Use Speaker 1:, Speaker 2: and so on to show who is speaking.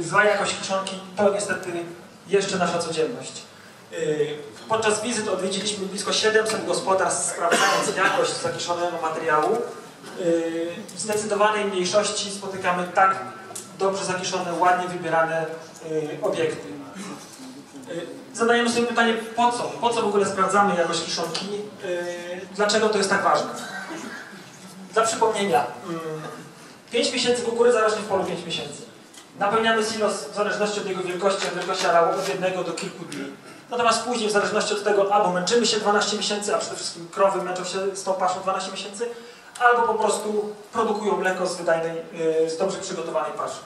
Speaker 1: zła jakość kiszonki to niestety jeszcze nasza codzienność. Yy, Podczas wizyt odwiedziliśmy blisko 700 gospodarstw, sprawdzając jakość zakiszonego materiału. Yy, W zdecydowanej mniejszości spotykamy tak dobrze zakiszone, ładnie wybierane yy, obiekty. Zadajemy sobie pytanie, po co? Po co w ogóle sprawdzamy jakość kiszonki? Dlaczego to jest tak ważne? Dla przypomnienia, 5 miesięcy kukurydza rośnie w polu 5 miesięcy. Napełniamy silos w zależności od jego wielkości, od wielkości areału od jednego do kilku dni. Natomiast później w zależności od tego albo męczymy się 12 miesięcy, a przede wszystkim krowy męczą się z tą paszą 12 miesięcy, albo po prostu produkują mleko z wydajnej, yy, z dobrze przygotowanej paszy.